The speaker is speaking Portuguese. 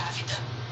grávida.